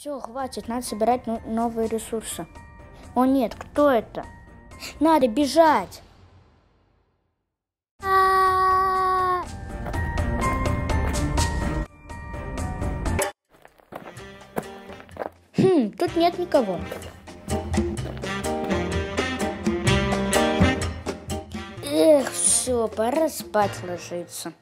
Все, хватит, надо собирать ну, новые ресурсы. О нет, кто это? Надо бежать! Хм, тут нет никого. Эх, все, пора спать ложиться.